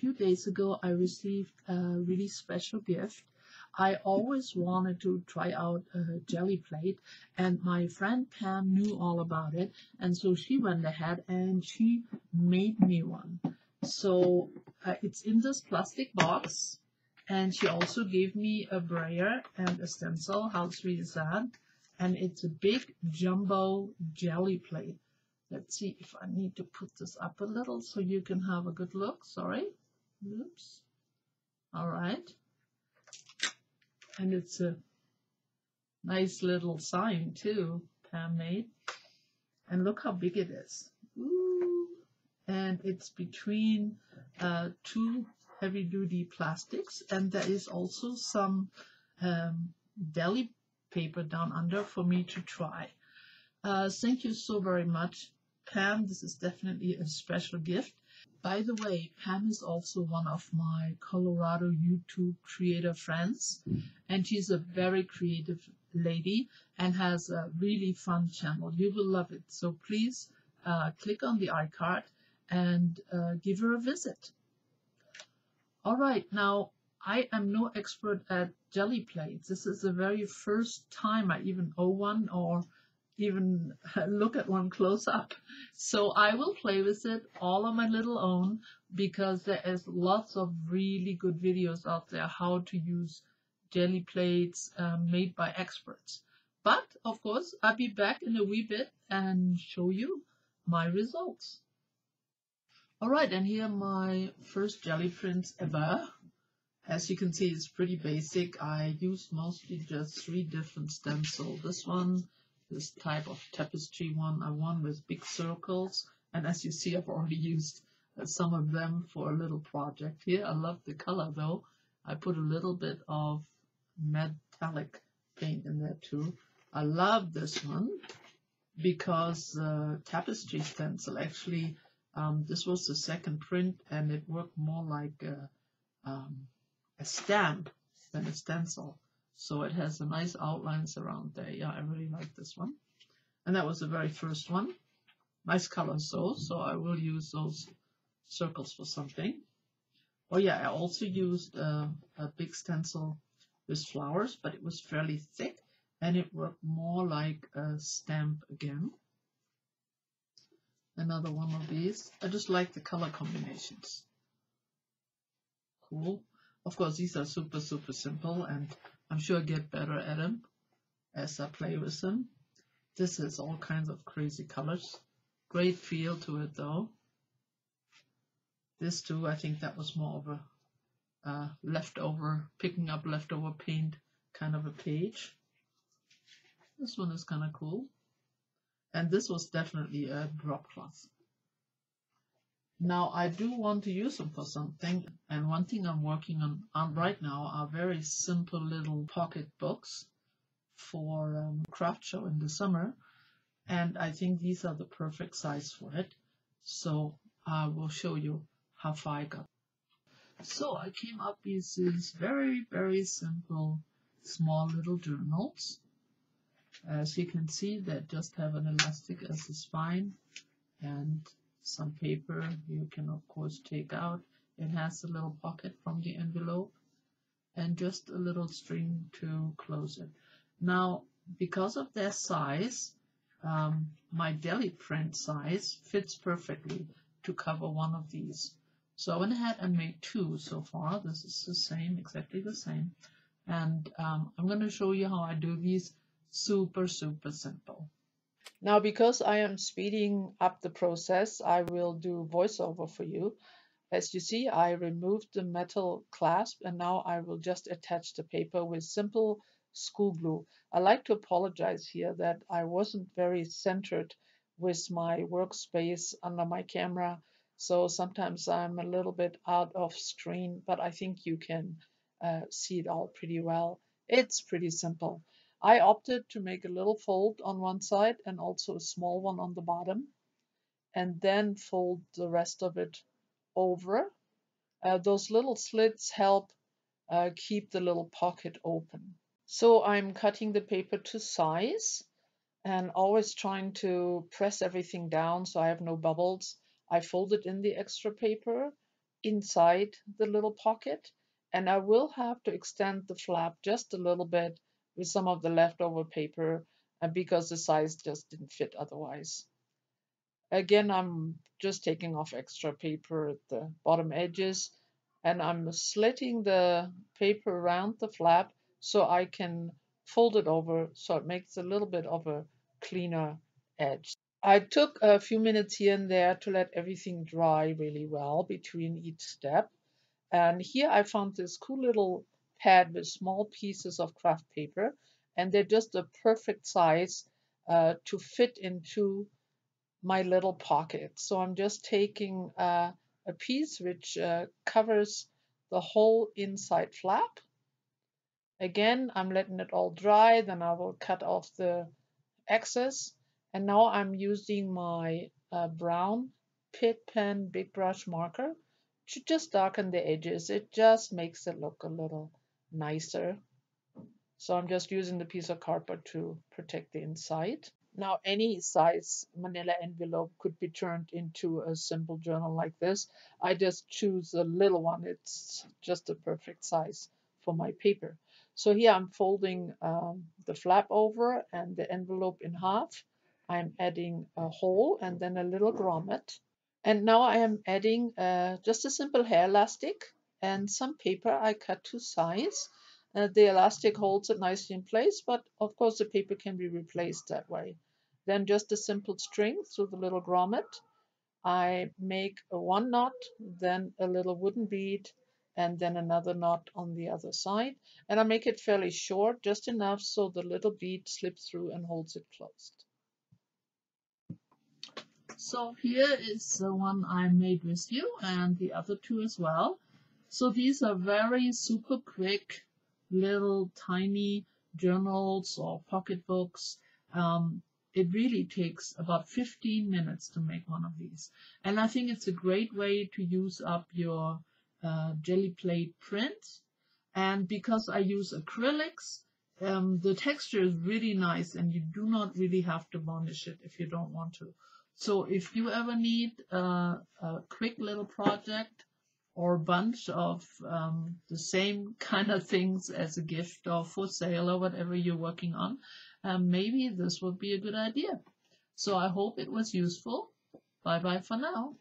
few days ago I received a really special gift. I always wanted to try out a Gelli plate and my friend Pam knew all about it and so she went ahead and she made me one. So uh, it's in this plastic box and she also gave me a brayer and a stencil. How sweet is that? And it's a big jumbo Gelli plate. Let's see if I need to put this up a little so you can have a good look. Sorry. Oops. All right. And it's a nice little sign too, Pam made. And look how big it is. Ooh. And it's between uh, two heavy duty plastics and there is also some um, deli paper down under for me to try. Uh, thank you so very much Pam. This is definitely a special gift. By the way, Pam is also one of my Colorado YouTube creator friends and she's a very creative lady and has a really fun channel. You will love it. So please uh, click on the iCard and uh, give her a visit. All right, now I am no expert at Gelli plates. This is the very first time I even owe one or even look at one close up. So I will play with it all on my little own because there is lots of really good videos out there how to use Gelli plates um, made by experts. But of course, I'll be back in a wee bit and show you my results. Alright, and here are my first Gelli prints ever. As you can see, it's pretty basic. I used mostly just three different stencils. This one, this type of tapestry one, I one with big circles. And as you see, I've already used uh, some of them for a little project here. I love the color though. I put a little bit of metallic paint in there too. I love this one because the tapestry stencil actually um, this was the second print and it worked more like a, um, a stamp than a stencil. So it has a nice outlines around there. Yeah, I really like this one. And that was the very first one. Nice colors though, so I will use those circles for something. Oh yeah, I also used a big stencil with flowers, but it was fairly thick and it worked more like a stamp again another one of these. I just like the color combinations. Cool. Of course, these are super, super simple, and I'm sure get better at them as I play with them. This is all kinds of crazy colors. Great feel to it, though. This too, I think that was more of a uh, leftover, picking up leftover paint kind of a page. This one is kind of cool. And this was definitely a drop cloth. Now I do want to use them for something and one thing I'm working on, on right now are very simple little pocket books for um, craft show in the summer and I think these are the perfect size for it. So I will show you how far I got. So I came up with these very, very simple small little journals as you can see, they just have an elastic as a spine and some paper you can of course take out. It has a little pocket from the envelope and just a little string to close it. Now, because of their size, um, my deli print size fits perfectly to cover one of these. So I went ahead and made two so far. This is the same, exactly the same. And um, I'm going to show you how I do these super, super simple. Now, because I am speeding up the process, I will do voiceover for you. As you see, I removed the metal clasp and now I will just attach the paper with simple school glue. I like to apologize here that I wasn't very centered with my workspace under my camera. So sometimes I'm a little bit out of screen, but I think you can uh, see it all pretty well. It's pretty simple. I opted to make a little fold on one side and also a small one on the bottom and then fold the rest of it over. Uh, those little slits help uh, keep the little pocket open. So I'm cutting the paper to size and always trying to press everything down so I have no bubbles. I folded in the extra paper inside the little pocket and I will have to extend the flap just a little bit with some of the leftover paper and because the size just didn't fit otherwise. Again, I'm just taking off extra paper at the bottom edges and I'm slitting the paper around the flap so I can fold it over so it makes a little bit of a cleaner edge. I took a few minutes here and there to let everything dry really well between each step. And here I found this cool little pad with small pieces of craft paper and they're just a perfect size uh, to fit into my little pocket. So I'm just taking uh, a piece which uh, covers the whole inside flap. Again, I'm letting it all dry, then I will cut off the excess. And now I'm using my uh, brown Pitt Pen Big Brush marker to just darken the edges. It just makes it look a little nicer. So I'm just using the piece of cardboard to protect the inside. Now any size manila envelope could be turned into a simple journal like this. I just choose a little one. It's just the perfect size for my paper. So here I'm folding um, the flap over and the envelope in half. I'm adding a hole and then a little grommet. And now I am adding uh, just a simple hair elastic and some paper I cut to size. Uh, the elastic holds it nicely in place, but of course the paper can be replaced that way. Then just a simple string through the little grommet. I make a one knot, then a little wooden bead, and then another knot on the other side. And I make it fairly short, just enough so the little bead slips through and holds it closed. So here is the one I made with you and the other two as well. So these are very super quick little tiny journals or pocketbooks. Um, it really takes about 15 minutes to make one of these. And I think it's a great way to use up your uh, Gelli plate print. And because I use acrylics, um, the texture is really nice and you do not really have to varnish it if you don't want to. So if you ever need a quick little project, or bunch of um, the same kind of things as a gift or for sale or whatever you're working on, um, maybe this would be a good idea. So I hope it was useful. Bye bye for now.